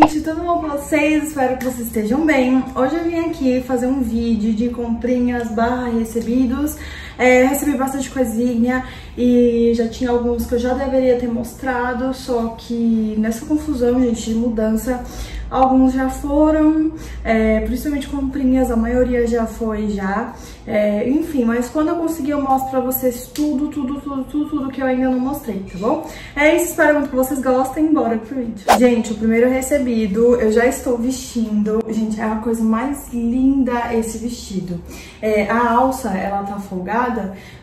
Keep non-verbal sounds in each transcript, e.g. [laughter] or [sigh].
gente, tudo bom com vocês? Espero que vocês estejam bem. Hoje eu vim aqui fazer um vídeo de comprinhas barra recebidos. É, recebi bastante coisinha e já tinha alguns que eu já deveria ter mostrado, só que nessa confusão, gente, de mudança, alguns já foram, é, principalmente comprinhas, a maioria já foi já. É, enfim, mas quando eu conseguir eu mostro pra vocês tudo, tudo, tudo, tudo, tudo que eu ainda não mostrei, tá bom? É isso, espero muito que vocês gostem, bora pro vídeo. Gente, o primeiro recebido eu já estou vestindo. Gente, é a coisa mais linda esse vestido. É, a alça, ela tá folgada,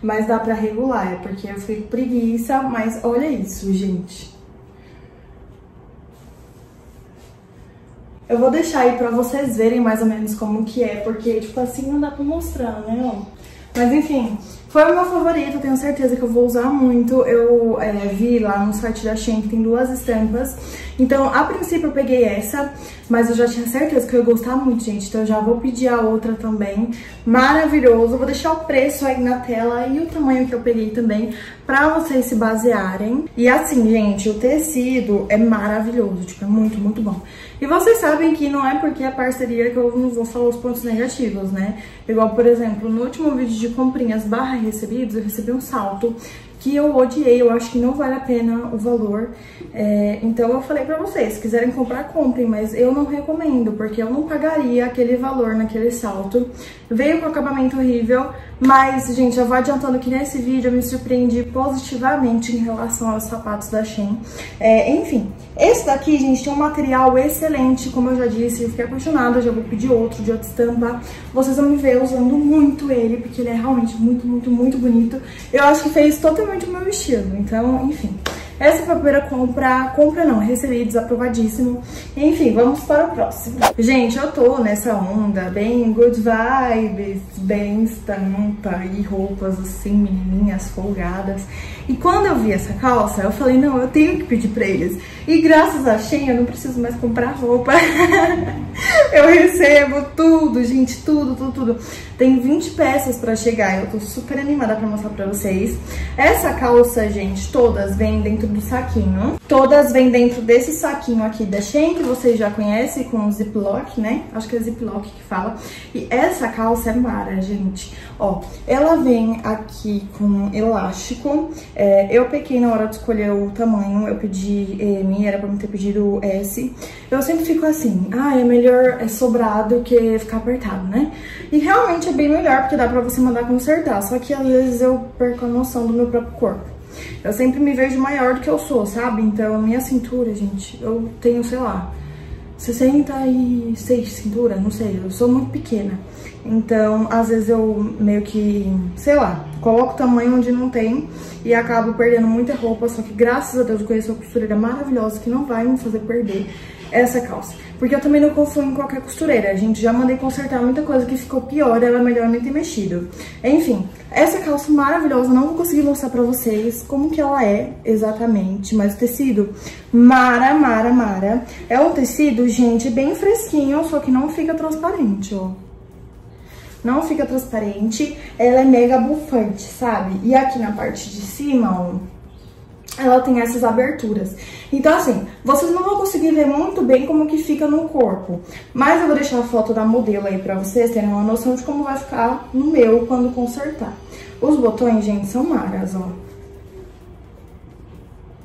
mas dá pra regular, é porque eu com preguiça, mas olha isso, gente. Eu vou deixar aí pra vocês verem mais ou menos como que é, porque, tipo assim, não dá pra mostrar, né, ó. Mas, enfim, foi o meu favorito, tenho certeza que eu vou usar muito. Eu é, vi lá no site da Shein que tem duas estampas. Então, a princípio eu peguei essa, mas eu já tinha certeza que eu ia gostar muito, gente. Então eu já vou pedir a outra também. Maravilhoso. Vou deixar o preço aí na tela e o tamanho que eu peguei também pra vocês se basearem. E assim, gente, o tecido é maravilhoso, tipo, é muito, muito bom. E vocês sabem que não é porque é parceria que eu não vou falar os pontos negativos, né? Igual, por exemplo, no último vídeo de comprinhas barra recebidos, eu recebi um salto que eu odiei, eu acho que não vale a pena o valor. É, então eu falei pra vocês, se quiserem comprar, comprem, mas eu não recomendo, porque eu não pagaria aquele valor naquele salto. Veio com acabamento horrível, mas, gente, já vou adiantando que nesse vídeo eu me surpreendi positivamente em relação aos sapatos da Shein. É, enfim, esse daqui, gente, tem um material excelente, como eu já disse, eu fiquei apaixonada, já vou pedir outro de outra estampa. Vocês vão me ver usando muito ele, porque ele é realmente muito, muito, muito bonito. Eu acho que fez totalmente o meu estilo, então, enfim... Essa foi a primeira compra, compra não, recebi desaprovadíssimo. Enfim, vamos para o próximo. Gente, eu tô nessa onda bem good vibes, bem estampa e roupas assim, menininhas folgadas. E quando eu vi essa calça, eu falei, não, eu tenho que pedir pra eles. E graças a Shein, eu não preciso mais comprar roupa. [laughs] eu recebo tudo, gente, tudo, tudo, tudo. Tem 20 peças pra chegar, eu tô super animada pra mostrar pra vocês. Essa calça, gente, todas vêm dentro do saquinho. Todas vêm dentro desse saquinho aqui da Shein, que vocês já conhecem, com ziplock, né? Acho que é ziplock que fala. E essa calça é mara, gente. Ó, ela vem aqui com elástico. É, eu peguei na hora de escolher o tamanho, eu pedi M, era pra me ter pedido S. Eu sempre fico assim, ah, é melhor é sobrado que ficar apertado, né? E realmente é bem melhor, porque dá pra você mandar consertar. Só que às vezes eu perco a noção do meu próprio corpo. Eu sempre me vejo maior do que eu sou, sabe? Então, minha cintura, gente, eu tenho, sei lá, 66 cintura, não sei, eu sou muito pequena. Então, às vezes eu meio que, sei lá, coloco tamanho onde não tem e acabo perdendo muita roupa, só que graças a Deus eu conheço uma costureira maravilhosa que não vai me fazer perder essa calça. Porque eu também não confio em qualquer costureira. A gente já mandei consertar muita coisa que ficou pior, ela é melhor nem ter mexido. Enfim, essa calça maravilhosa, não vou conseguir mostrar pra vocês como que ela é exatamente, mas o tecido, mara, mara, mara. É um tecido, gente, bem fresquinho, só que não fica transparente, ó. Não fica transparente, ela é mega bufante, sabe? E aqui na parte de cima, ó, ela tem essas aberturas. Então, assim, vocês não vão conseguir ver muito bem como que fica no corpo. Mas eu vou deixar a foto da modelo aí pra vocês terem uma noção de como vai ficar no meu quando consertar. Os botões, gente, são maras, ó.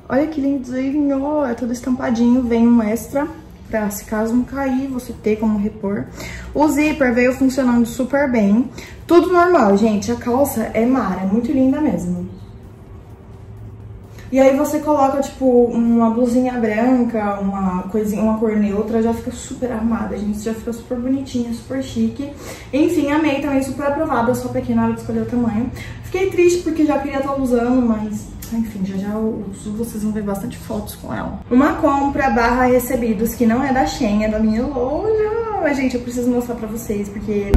Olha que lindinho, é tudo estampadinho, vem um extra pra se caso não cair, você ter como repor. O zíper veio funcionando super bem. Tudo normal, gente, a calça é mara, é muito linda mesmo. E aí você coloca, tipo, uma blusinha branca, uma coisinha, uma cor neutra, já fica super arrumada, gente. Já fica super bonitinha, super chique. Enfim, amei também, super aprovada, só pequena na hora de escolher o tamanho. Fiquei triste porque já queria estar usando, mas enfim, já já uso, vocês vão ver bastante fotos com ela. Uma compra barra recebidos que não é da Shein, é da minha loja. Mas, gente, eu preciso mostrar pra vocês, porque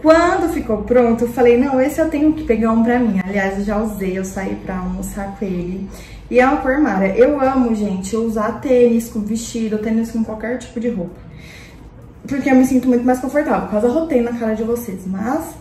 quando ficou pronto, eu falei, não, esse eu tenho que pegar um pra mim. Aliás, eu já usei, eu saí pra almoçar com ele. E é uma cor mara. Eu amo, gente, usar tênis com vestido, tênis com qualquer tipo de roupa. Porque eu me sinto muito mais confortável. Quase arrotei na cara de vocês, mas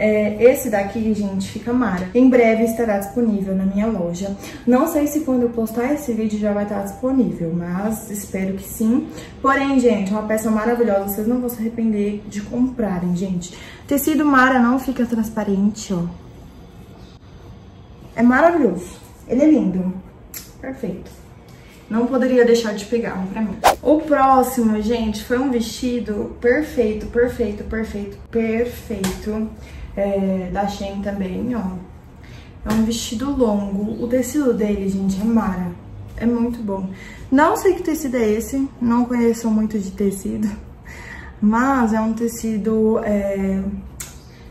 É, esse daqui, gente, fica mara. Em breve estará disponível na minha loja. Não sei se quando eu postar esse vídeo já vai estar disponível, mas espero que sim. Porém, gente, uma peça maravilhosa, vocês não vão se arrepender de comprarem, gente. Tecido mara não fica transparente, ó. É maravilhoso. Ele é lindo. Perfeito. Não poderia deixar de pegar um pra mim. O próximo, gente, foi um vestido perfeito, perfeito, perfeito, perfeito. É, da Shein também, ó. É um vestido longo. O tecido dele, gente, é mara. É muito bom. Não sei que tecido é esse. Não conheço muito de tecido. Mas é um tecido... É,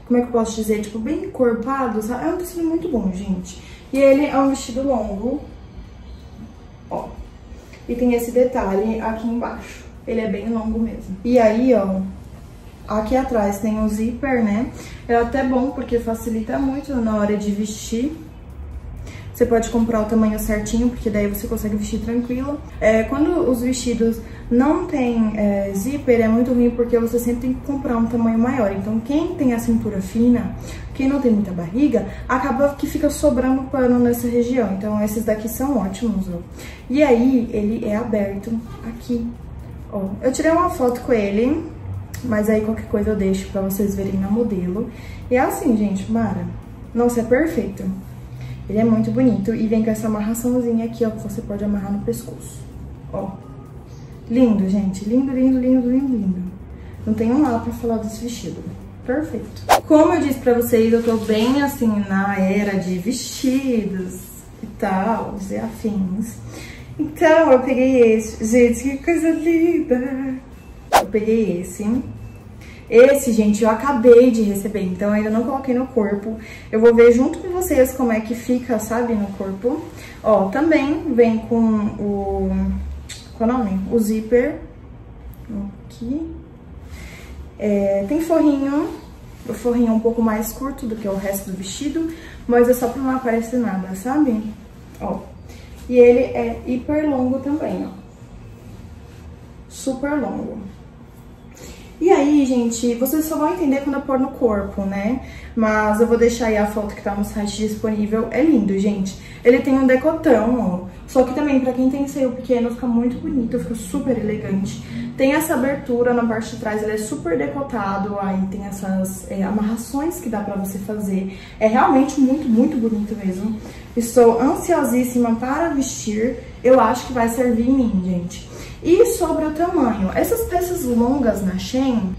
como é que eu posso dizer? Tipo, bem encorpado, sabe? É um tecido muito bom, gente. E ele é um vestido longo. Ó. E tem esse detalhe aqui embaixo. Ele é bem longo mesmo. E aí, ó, aqui atrás tem o zíper, né? É até bom porque facilita muito na hora de vestir. Você pode comprar o tamanho certinho, porque daí você consegue vestir tranquilo. É, quando os vestidos não tem é, zíper, é muito ruim porque você sempre tem que comprar um tamanho maior. Então, quem tem a cintura fina, quem não tem muita barriga, acaba que fica sobrando pano nessa região. Então, esses daqui são ótimos, ó. E aí, ele é aberto aqui, ó. Eu tirei uma foto com ele, mas aí qualquer coisa eu deixo pra vocês verem na modelo. E é assim, gente, Mara. Nossa, é perfeito. Ele é muito bonito e vem com essa amarraçãozinha aqui, ó, que você pode amarrar no pescoço. Ó. Lindo, gente. Lindo, lindo, lindo, lindo, lindo. Não tenho nada pra falar desse vestido. Perfeito. Como eu disse pra vocês, eu tô bem, assim, na era de vestidos e tal, e afins. Então, eu peguei esse. Gente, que coisa linda! Eu peguei esse. Esse, gente, eu acabei de receber, então ainda não coloquei no corpo. Eu vou ver junto com vocês como é que fica, sabe, no corpo. Ó, também vem com o... Qual é o nome? O zíper. Aqui. É, tem forrinho. O forrinho é um pouco mais curto do que o resto do vestido, mas é só pra não aparecer nada, sabe? Ó. E ele é hiper longo também, ó. Super longo. E aí, gente, vocês só vão entender quando eu pôr no corpo, né? Mas eu vou deixar aí a foto que tá no site disponível. É lindo, gente. Ele tem um decotão, ó. Só que também, pra quem tem seio pequeno, fica muito bonito, fica super elegante. Tem essa abertura na parte de trás, ele é super decotado, aí tem essas é, amarrações que dá pra você fazer. É realmente muito, muito bonito mesmo. Estou ansiosíssima para vestir. Eu acho que vai servir em mim, gente. E sobre o tamanho, essas peças longas na Shein,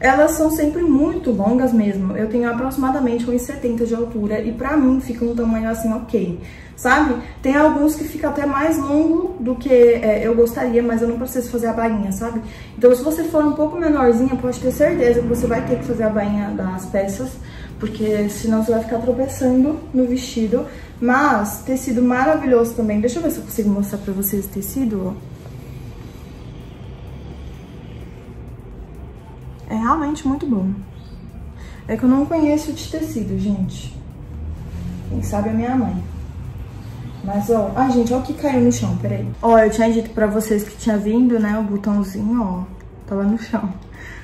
elas são sempre muito longas mesmo. Eu tenho aproximadamente 1,70 de altura e pra mim fica um tamanho assim ok, sabe? Tem alguns que ficam até mais longo do que é, eu gostaria, mas eu não preciso fazer a bainha, sabe? Então se você for um pouco menorzinha, pode ter certeza que você vai ter que fazer a bainha das peças, porque senão você vai ficar tropeçando no vestido. Mas tecido maravilhoso também. Deixa eu ver se eu consigo mostrar pra vocês o tecido, ó. Realmente muito bom. É que eu não conheço de tecido, gente. Quem sabe é minha mãe. Mas, ó... Ai, gente, olha o que caiu no chão, peraí. Ó, eu tinha dito pra vocês que tinha vindo, né, o botãozinho, ó. Tava no chão.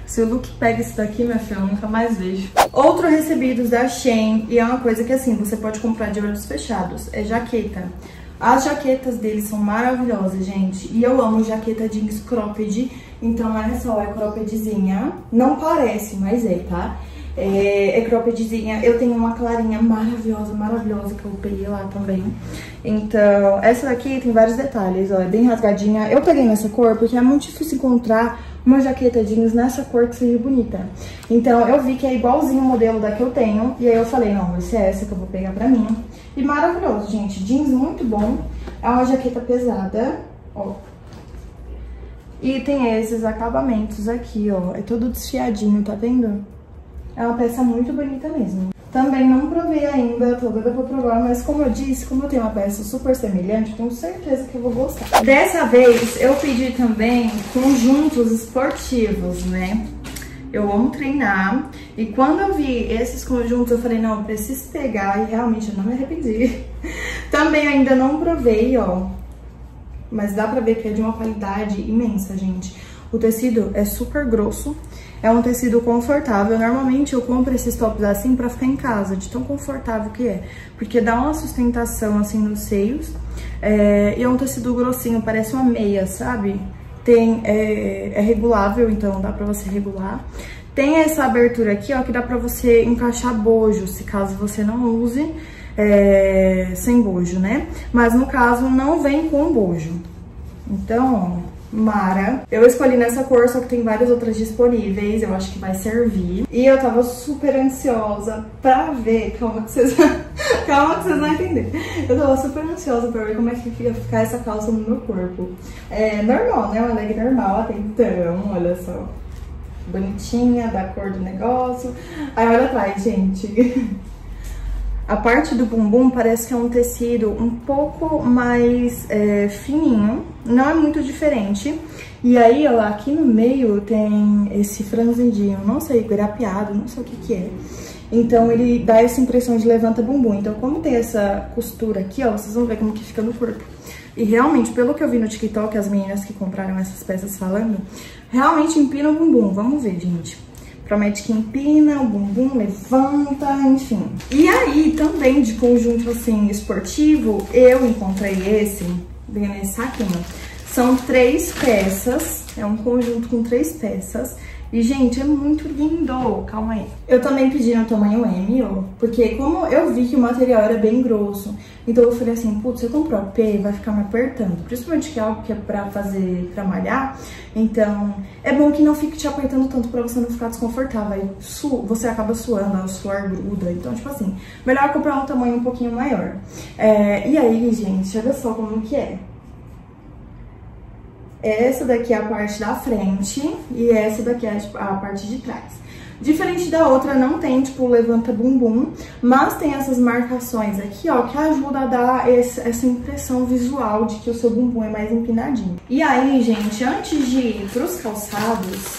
Se o Luke pega isso daqui, minha filha, eu nunca mais vejo. Outro recebidos da Shein, e é uma coisa que, assim, você pode comprar de olhos fechados, é jaqueta. As jaquetas deles são maravilhosas, gente. E eu amo jaqueta jeans cropped. Então, olha só, é croppedzinha. Não parece, mas é, tá? É, é croppedzinha. Eu tenho uma clarinha maravilhosa, maravilhosa, que eu peguei lá também. Então, essa daqui tem vários detalhes, ó. É bem rasgadinha. Eu peguei nessa cor porque é muito difícil encontrar uma jaqueta jeans nessa cor que seja bonita. Então, eu vi que é igualzinho o modelo da que eu tenho. E aí eu falei, não, vai ser essa que eu vou pegar pra mim. E maravilhoso, gente. Jeans muito bom. É uma jaqueta pesada, ó. E tem esses acabamentos aqui, ó. É todo desfiadinho, tá vendo? É uma peça muito bonita mesmo. Também não provei ainda, tô doida pra provar, mas como eu disse, como eu tenho uma peça super semelhante, tenho certeza que eu vou gostar. Dessa vez, eu pedi também conjuntos esportivos, né? Eu amo treinar. E quando eu vi esses conjuntos, eu falei, não, eu preciso pegar. E realmente eu não me arrependi. [laughs] Também ainda não provei, ó. mas dá pra ver que é de uma qualidade imensa, gente. O tecido é super grosso, é um tecido confortável. Normalmente eu compro esses tops assim pra ficar em casa, de tão confortável que é. Porque dá uma sustentação assim nos seios. É, e é um tecido grossinho, parece uma meia, sabe? Tem, é, é regulável, então dá pra você regular. Tem essa abertura aqui, ó, que dá pra você encaixar bojo, se caso você não use é, sem bojo, né? Mas no caso não vem com bojo. Então, ó, Mara. Eu escolhi nessa cor, só que tem várias outras disponíveis, eu acho que vai servir. E eu tava super ansiosa pra ver, [laughs] calma que vocês, calma que vocês vão entender. Eu tava super ansiosa pra ver como é que ia ficar essa calça no meu corpo. É normal, né? Uma leg normal até então, olha só. Bonitinha, da cor do negócio. Aí olha atrás, gente. [laughs] A parte do bumbum parece que é um tecido um pouco mais é, fininho, não é muito diferente. E aí, ó, aqui no meio tem esse franzidinho, não sei, grapeado, não sei o que que é. Então ele dá essa impressão de levanta bumbum. Então como tem essa costura aqui, ó, vocês vão ver como que fica no corpo. E realmente, pelo que eu vi no TikTok, as meninas que compraram essas peças falando, realmente empina o bumbum. Vamos ver, gente. Promete que empina, o bumbum levanta, enfim. E aí, também de conjunto, assim, esportivo, eu encontrei esse, bem nesse saquinho. São três peças, é um conjunto com três peças. E, gente, é muito lindo. Calma aí. Eu também pedi no tamanho M, ó. Porque como eu vi que o material era bem grosso, então eu falei assim, putz, se eu comprar o P, vai ficar me apertando. Principalmente que é algo que é pra fazer, pra malhar. Então, é bom que não fique te apertando tanto pra você não ficar desconfortável. Aí su você acaba suando, o suor gruda. Então, tipo assim, melhor comprar um tamanho um pouquinho maior. É, e aí, gente, olha só como que é. Essa daqui é a parte da frente e essa daqui é tipo, a parte de trás. Diferente da outra, não tem, tipo, levanta bumbum, mas tem essas marcações aqui, ó, que ajuda a dar esse, essa impressão visual de que o seu bumbum é mais empinadinho. E aí, gente, antes de ir pros calçados,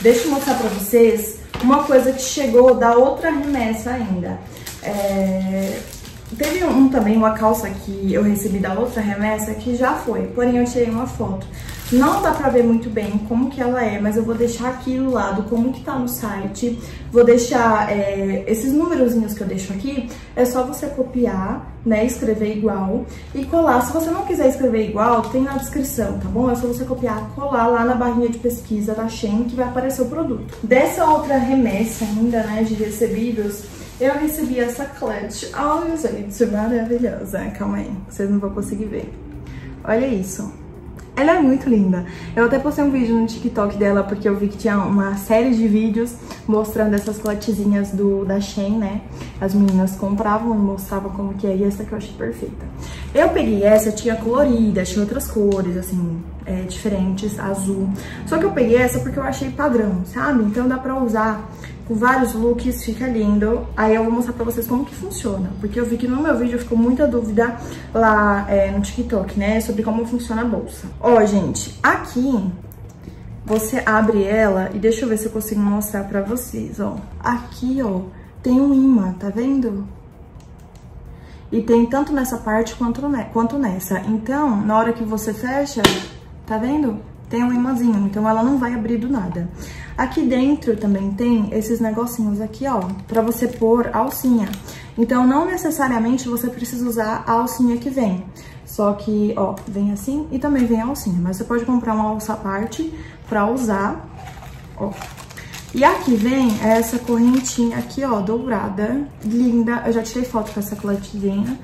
deixa eu mostrar pra vocês uma coisa que chegou da outra remessa ainda. É, Teve um também, uma calça que eu recebi da outra remessa que já foi, porém eu tirei uma foto. Não dá pra ver muito bem como que ela é, mas eu vou deixar aqui do lado como que tá no site. Vou deixar é, esses númerozinhos que eu deixo aqui, é só você copiar, né, escrever igual e colar. Se você não quiser escrever igual, tem na descrição, tá bom? É só você copiar, colar lá na barrinha de pesquisa da Shein que vai aparecer o produto. Dessa outra remessa ainda, né, de recebidos, eu recebi essa clutch. Olha, gente, maravilhosa. Calma aí, vocês não vão conseguir ver. Olha isso. Ela é muito linda. Eu até postei um vídeo no TikTok dela porque eu vi que tinha uma série de vídeos mostrando essas clutchzinhas do, da Shein, né? As meninas compravam e mostravam como que é e essa que eu achei perfeita. Eu peguei essa, tinha colorida, tinha outras cores, assim, é, diferentes, azul. Só que eu peguei essa porque eu achei padrão, sabe? Então dá pra usar com vários looks, fica lindo. Aí eu vou mostrar pra vocês como que funciona, porque eu vi que no meu vídeo ficou muita dúvida lá é, no TikTok, né, sobre como funciona a bolsa. Ó, gente, aqui você abre ela e deixa eu ver se eu consigo mostrar pra vocês, ó. Aqui, ó, tem um imã, tá vendo? E tem tanto nessa parte quanto, ne quanto nessa. Então, na hora que você fecha, tá vendo? Tem um imãzinho, então ela não vai abrir do nada. Aqui dentro também tem esses negocinhos aqui, ó, pra você pôr alcinha. Então, não necessariamente você precisa usar a alcinha que vem. Só que, ó, vem assim e também vem a alcinha. Mas você pode comprar uma alça à parte pra usar, ó. E aqui vem essa correntinha aqui, ó, dourada, linda. Eu já tirei foto com essa clutchzinha.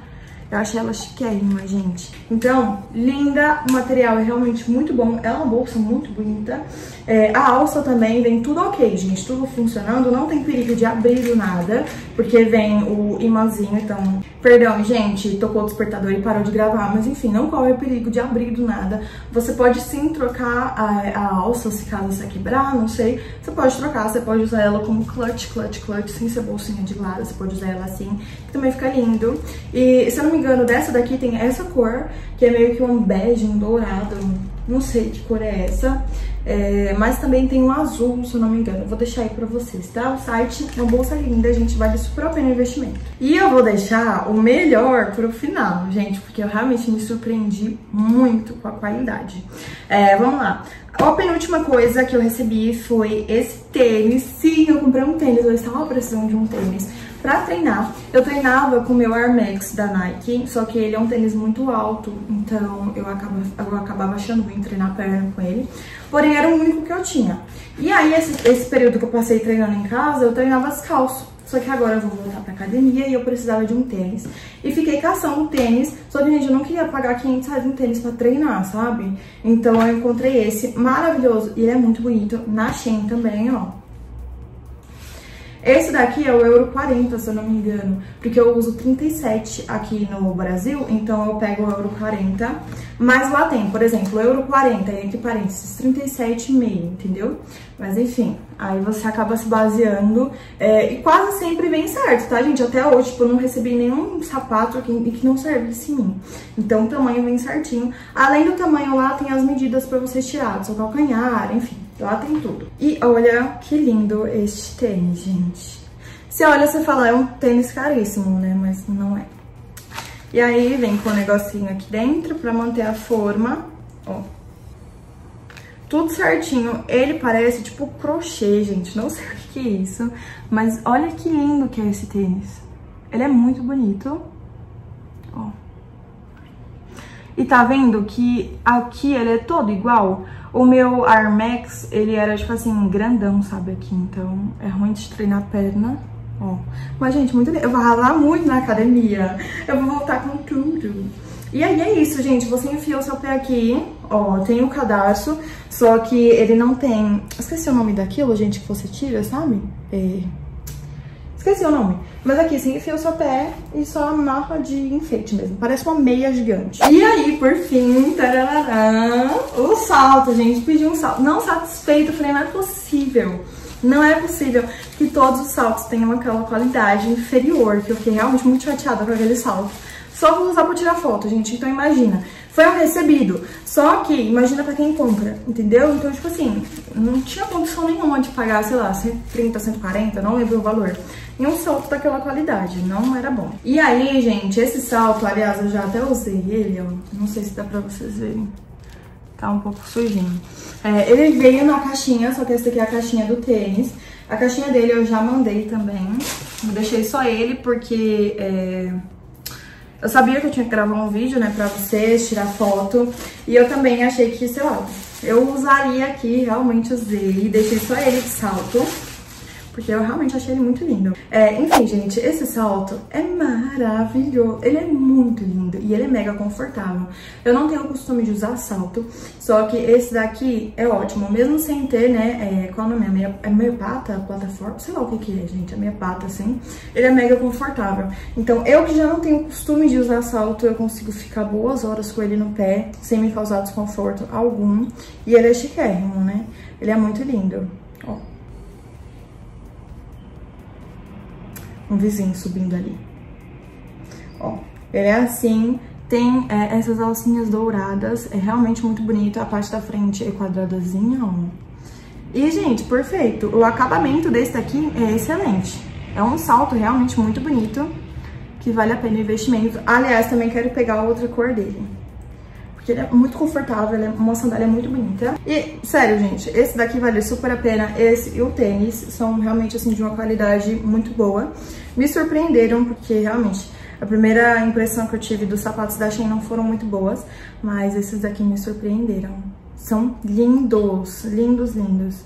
Eu achei ela chiquérrima, gente. Então, linda, o material é realmente muito bom. É uma bolsa muito bonita. É, a alça também vem tudo ok, gente. Tudo funcionando, não tem perigo de abrir do nada, porque vem o imãzinho, então... Perdão, gente, tocou o despertador e parou de gravar, mas enfim, não corre perigo de abrir do nada. Você pode sim trocar a, a alça, se caso você quebrar, não sei. Você pode trocar, você pode usar ela como clutch, clutch, clutch, sem ser bolsinha de lado. Você pode usar ela assim, que também fica lindo. E, se eu não me engano, dessa daqui tem essa cor, que é meio que um bege, um dourado, não sei que cor é essa, é, mas também tem um azul, se eu não me engano. Eu vou deixar aí pra vocês, tá? O site é uma bolsa linda, gente, vale super a pena o investimento. E eu vou deixar o melhor pro final, gente, porque eu realmente me surpreendi muito com a qualidade. É, vamos lá. A penúltima coisa que eu recebi foi esse tênis. Sim, eu comprei um tênis, eu estava precisando de um tênis pra treinar. Eu treinava com o meu Air Max da Nike, só que ele é um tênis muito alto, então eu acabava, eu acabava achando ruim treinar perna com ele. Porém, era o único que eu tinha. E aí, esse, esse período que eu passei treinando em casa, eu treinava descalço. Só que agora eu vou voltar pra academia e eu precisava de um tênis. E fiquei caçando tênis, só que, gente, eu não queria pagar 500 reais um tênis pra treinar, sabe? Então eu encontrei esse maravilhoso e ele é muito bonito, na Shein também, ó. Esse daqui é o Euro 40, se eu não me engano, porque eu uso 37 aqui no Brasil, então eu pego o Euro 40. Mas lá tem, por exemplo, Euro 40, entre parênteses, 37,5, entendeu? Mas enfim, aí você acaba se baseando é, e quase sempre vem certo, tá, gente? Até hoje, tipo, eu não recebi nenhum sapato aqui que não servisse em mim. Então o tamanho vem certinho. Além do tamanho lá, tem as medidas pra você tirar do seu calcanhar, enfim. Lá tem tudo. E olha que lindo este tênis, gente. Você olha, você fala, é um tênis caríssimo, né? Mas não é. E aí vem com o um negocinho aqui dentro pra manter a forma, ó. Tudo certinho. Ele parece tipo crochê, gente. Não sei o que é isso. Mas olha que lindo que é esse tênis. Ele é muito bonito. Ó. E tá vendo que aqui ele é todo igual? O meu Air Max, ele era, tipo assim, grandão, sabe, aqui. Então, é ruim de treinar a perna. Ó. Mas, gente, muito Eu vou ralar muito na academia. Eu vou voltar com tudo. E aí é isso, gente. Você enfia o seu pé aqui. Ó, tem o cadarço. Só que ele não tem... Esqueci o nome daquilo, gente, que você tira, sabe? É... Esqueci o nome. Mas aqui, você enfia o seu pé e só amarra de enfeite mesmo. Parece uma meia gigante. E aí, por fim, o salto, gente. Pedi um salto. Não satisfeito, falei, não é possível. Não é possível que todos os saltos tenham aquela qualidade inferior, que eu fiquei realmente muito chateada com aquele salto. Só vou usar pra tirar foto, gente. Então imagina, foi um recebido. Só que, imagina pra quem compra, entendeu? Então, tipo assim, não tinha condição nenhuma de pagar, sei lá, 130, 140, não lembro o valor. E um salto daquela qualidade, não era bom. E aí, gente, esse salto, aliás, eu já até usei ele, ó. Não sei se dá pra vocês verem. Tá um pouco sujinho. É, ele veio na caixinha, só que essa aqui é a caixinha do tênis. A caixinha dele eu já mandei também. Eu deixei só ele porque... É eu sabia que eu tinha que gravar um vídeo, né, pra vocês, tirar foto. E eu também achei que, sei lá, eu usaria aqui, realmente usei. Deixei só ele de salto porque eu realmente achei ele muito lindo. É, enfim, gente, esse salto é maravilhoso. Ele é muito lindo e ele é mega confortável. Eu não tenho o costume de usar salto, só que esse daqui é ótimo, mesmo sem ter, né, é, qual o nome? É meia, é meia pata, plataforma, sei lá o que que é, gente, é meia pata, assim. Ele é mega confortável. Então, eu que já não tenho o costume de usar salto, eu consigo ficar boas horas com ele no pé, sem me causar desconforto algum. E ele é chiquérrimo, né? Ele é muito lindo. Ó. um vizinho subindo ali. Ó, ele é assim, tem é, essas alcinhas douradas, é realmente muito bonito. A parte da frente é quadradazinha, ó. E, gente, perfeito. O acabamento desse daqui é excelente. É um salto realmente muito bonito, que vale a pena o investimento. Aliás, também quero pegar outra cor dele. Porque ele é muito confortável, ele é uma sandália muito bonita. E, sério, gente, esse daqui vale super a pena. Esse e o tênis são realmente, assim, de uma qualidade muito boa. Me surpreenderam, porque realmente... A primeira impressão que eu tive dos sapatos da Shein não foram muito boas, mas esses daqui me surpreenderam. São lindos, lindos, lindos.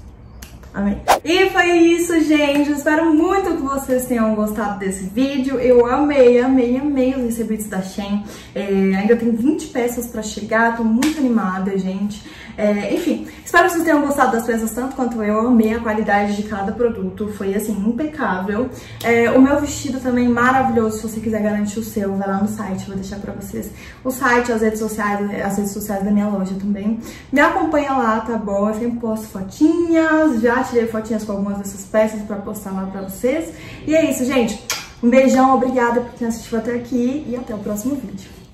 Amém. E foi isso, gente. espero muito que vocês tenham gostado desse vídeo. Eu amei, amei, amei os recebidos da Shein. É, ainda tem 20 peças pra chegar, tô muito animada, gente. É, enfim, espero que vocês tenham gostado das peças tanto quanto eu. Amei a qualidade de cada produto, foi assim, impecável. É, o meu vestido também maravilhoso, se você quiser garantir o seu, vai lá no site, vou deixar pra vocês o site, as redes sociais, as redes sociais da minha loja também. Me acompanha lá, tá bom? Eu sempre posto fotinhas, já tirei fotinhas com algumas dessas peças pra postar lá pra vocês. E é isso, gente. Um beijão, obrigada por ter assistido até aqui e até o próximo vídeo.